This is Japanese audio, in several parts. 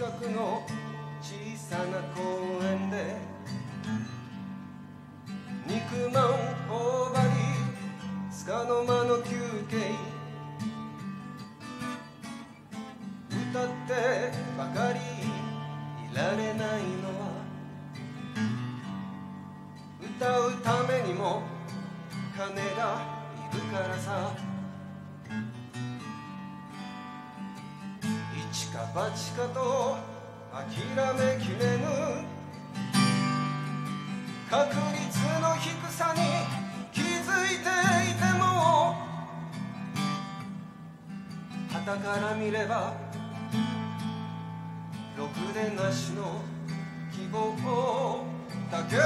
近くの小さな公園で肉まん頬張りつかの間の休憩。歌ってばかりいられないのは歌うためにも金がいるからさ。一か八かと諦めきれぬ。確率の低さに気づいていても旗から見ればろくでなしの希望だけど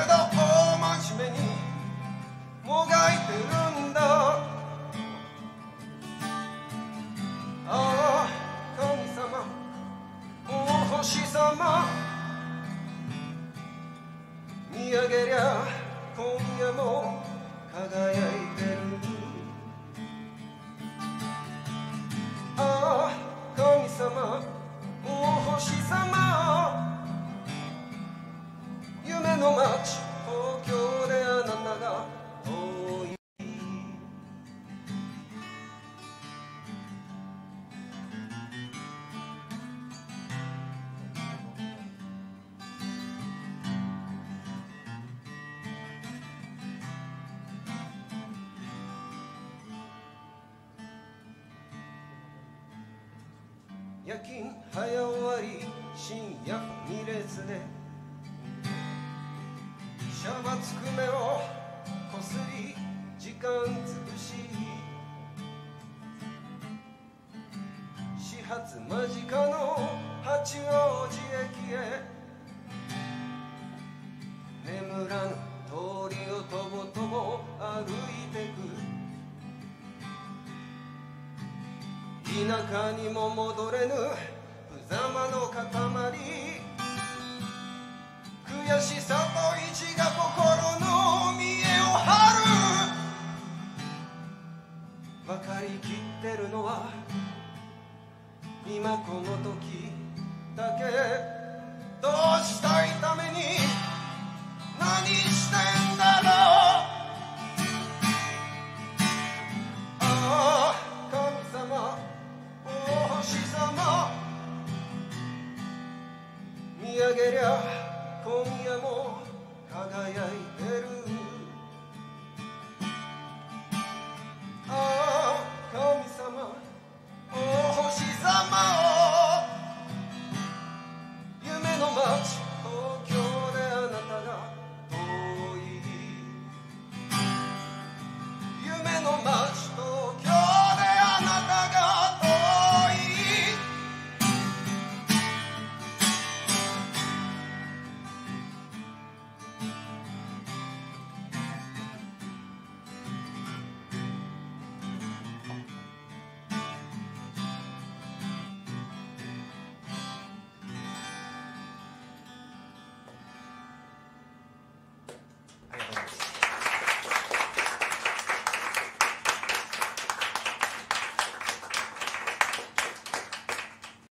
見上げりゃ今夜も輝いてる。ああ神様お星様。夢の街夜勤早終わり深夜ファミレスでシャバつく目をこすり時間つぶし始発間近の八王子駅へ眠らぬ通りをとぼとぼ歩いて田舎にも戻れぬ。無様の塊。悔しさと意地が心の見栄を張る。分かりきってるのは今この時だけ。どうしたいために何してんだ上げりゃ今夜も輝いてる